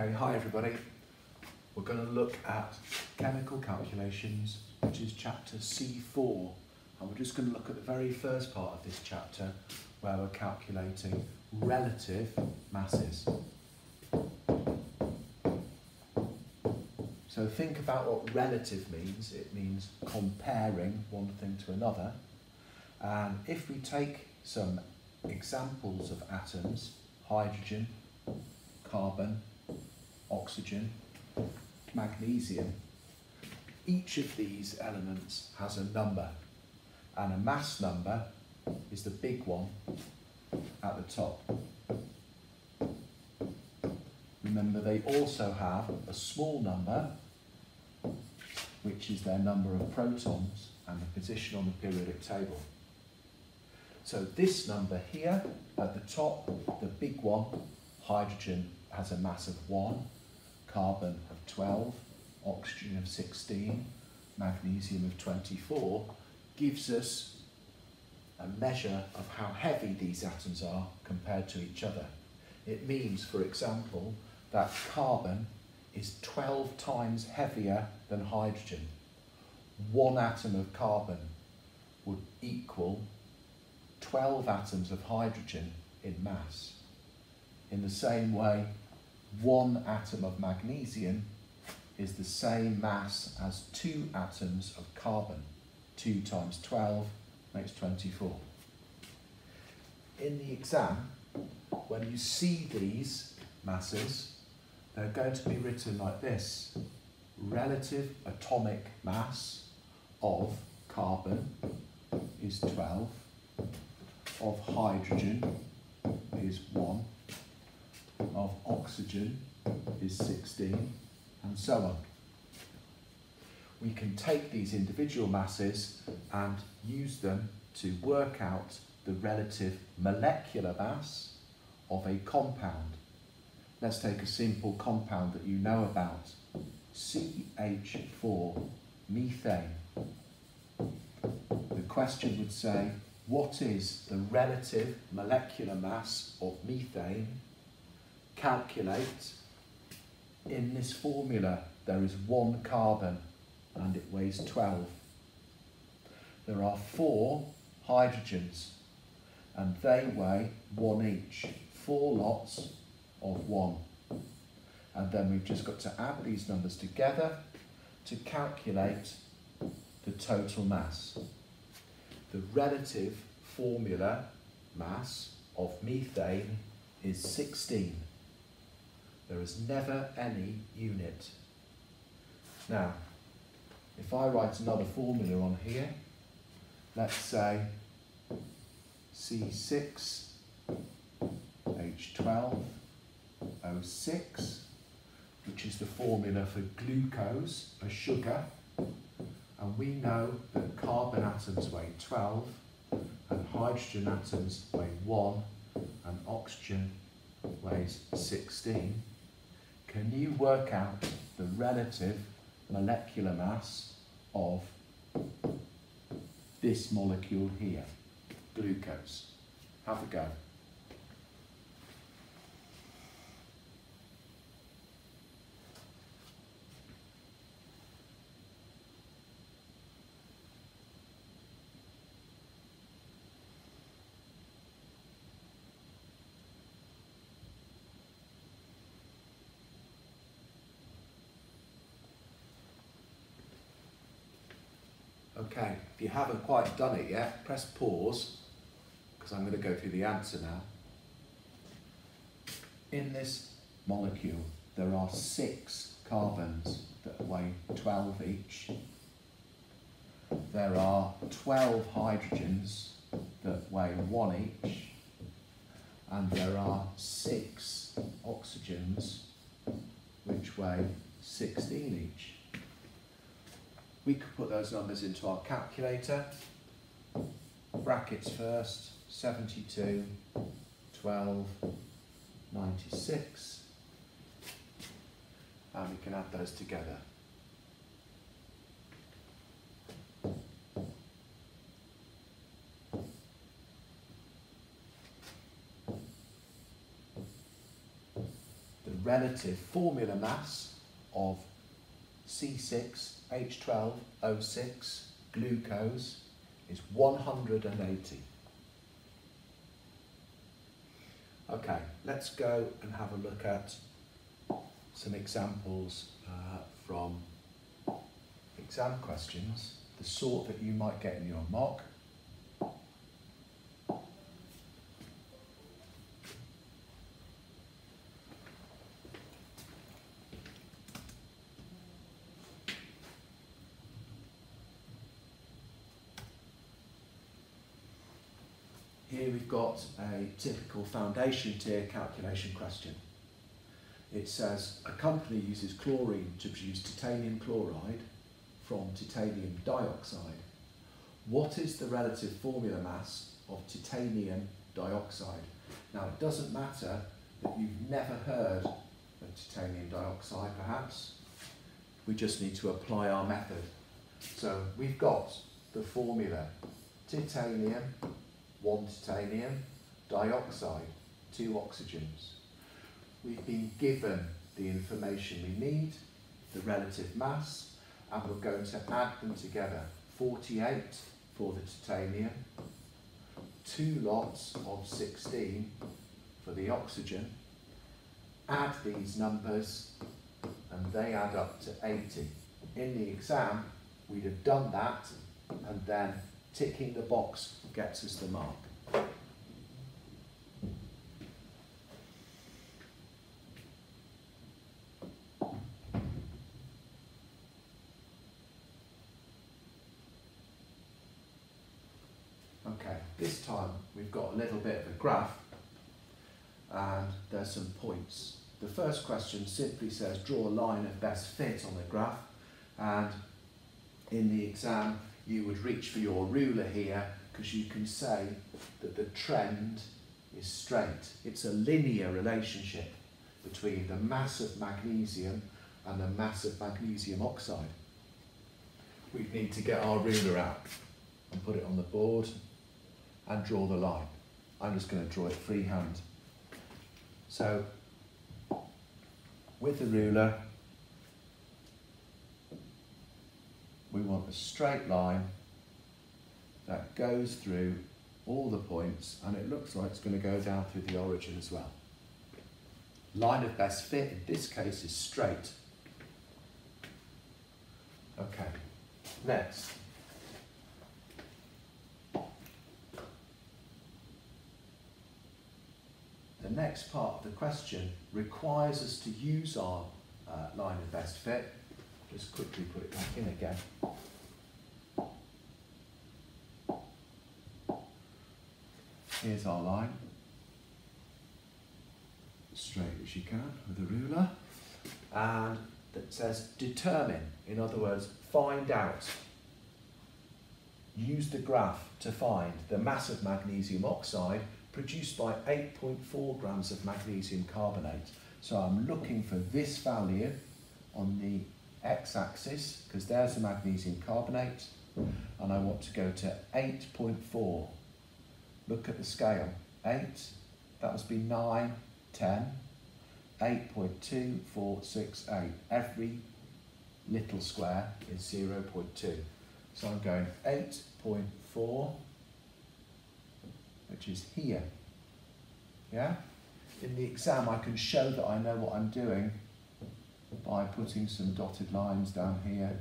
Okay, hi everybody. We're going to look at chemical calculations, which is chapter C4. And we're just going to look at the very first part of this chapter where we're calculating relative masses. So think about what relative means. It means comparing one thing to another. And if we take some examples of atoms, hydrogen, carbon, oxygen, magnesium, each of these elements has a number and a mass number is the big one at the top. Remember they also have a small number which is their number of protons and the position on the periodic table. So this number here at the top, the big one, hydrogen has a mass of 1, carbon of 12, oxygen of 16, magnesium of 24, gives us a measure of how heavy these atoms are compared to each other. It means, for example, that carbon is 12 times heavier than hydrogen. One atom of carbon would equal 12 atoms of hydrogen in mass. In the same way, one atom of magnesium is the same mass as two atoms of carbon. 2 times 12 makes 24. In the exam, when you see these masses, they're going to be written like this. Relative atomic mass of carbon is 12, of hydrogen is 1, of oxygen is 16, and so on. We can take these individual masses and use them to work out the relative molecular mass of a compound. Let's take a simple compound that you know about, CH4, methane. The question would say, what is the relative molecular mass of methane calculate in this formula there is one carbon and it weighs 12. There are four hydrogens and they weigh one each, four lots of one. And then we've just got to add these numbers together to calculate the total mass. The relative formula mass of methane is 16. There is never any unit. Now, if I write another formula on here, let's say C6 H12 O6, which is the formula for glucose, a sugar, and we know that carbon atoms weigh 12 and hydrogen atoms weigh 1 and oxygen weighs 16 can you work out the relative molecular mass of this molecule here, glucose? Have a go. Okay, if you haven't quite done it yet, press pause, because I'm going to go through the answer now. In this molecule, there are six carbons that weigh 12 each. There are 12 hydrogens that weigh one each. And there are six oxygens which weigh 16 each we could put those numbers into our calculator. Brackets first, 72, 12, 96. And we can add those together. The relative formula mass of C6H12O6 glucose is 180. Okay, let's go and have a look at some examples uh, from exam questions, the sort that you might get in your mock. Here we've got a typical foundation tier calculation question. It says a company uses chlorine to produce titanium chloride from titanium dioxide. What is the relative formula mass of titanium dioxide? Now it doesn't matter that you've never heard of titanium dioxide perhaps. We just need to apply our method. So we've got the formula titanium one titanium, dioxide, two oxygens. We've been given the information we need, the relative mass, and we're going to add them together. 48 for the titanium, two lots of 16 for the oxygen. Add these numbers and they add up to 80. In the exam, we'd have done that and then ticking the box gets us the mark. Okay, this time we've got a little bit of a graph and there's some points. The first question simply says draw a line of best fit on the graph and in the exam you would reach for your ruler here because you can say that the trend is straight. It's a linear relationship between the mass of magnesium and the mass of magnesium oxide. We need to get our ruler out and put it on the board and draw the line. I'm just going to draw it freehand. So, with the ruler, we want a straight line that goes through all the points and it looks like it's going to go down through the origin as well. Line of best fit in this case is straight. Okay, next. The next part of the question requires us to use our uh, line of best fit just quickly put it back in again. Here's our line. Straight as you can with a ruler. And that says determine, in other words, find out. Use the graph to find the mass of magnesium oxide produced by 8.4 grams of magnesium carbonate. So I'm looking for this value on the x-axis, because there's the magnesium carbonate, and I want to go to 8.4. Look at the scale. 8, that must be 9, 10, 8.2, 4, 6, 8. Every little square is 0 0.2. So I'm going 8.4, which is here. Yeah? In the exam, I can show that I know what I'm doing by putting some dotted lines down here.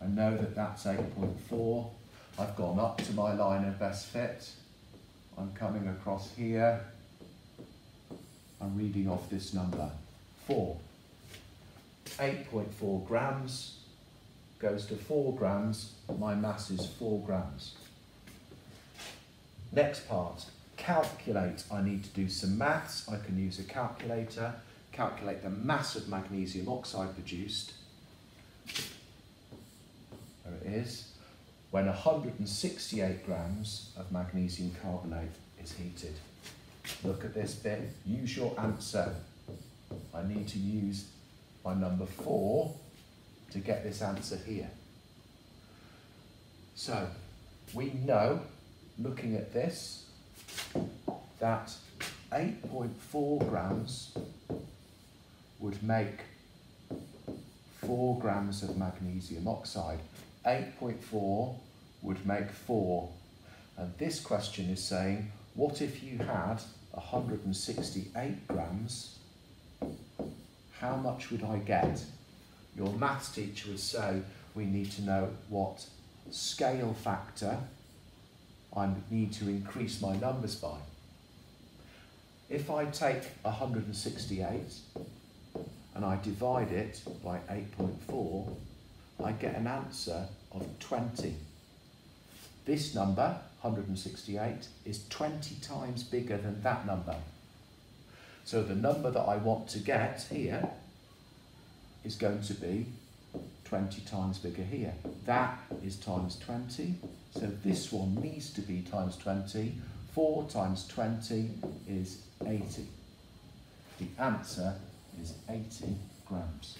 I know that that's 8.4. I've gone up to my line of best fit. I'm coming across here. I'm reading off this number, 4. 8.4 grams goes to 4 grams. My mass is 4 grams. Next part, calculate. I need to do some maths. I can use a calculator calculate the mass of magnesium oxide produced, there it is, when 168 grams of magnesium carbonate is heated. Look at this bit, use your answer. I need to use my number four to get this answer here. So, we know, looking at this, that 8.4 grams would make 4 grams of magnesium oxide. 8.4 would make 4. And this question is saying, what if you had 168 grams? How much would I get? Your maths teacher would say, we need to know what scale factor I need to increase my numbers by. If I take 168 and I divide it by 8.4, I get an answer of 20. This number, 168, is 20 times bigger than that number. So the number that I want to get here is going to be 20 times bigger here. That is times 20, so this one needs to be times 20. 4 times 20 is 80. The answer is 80 grams.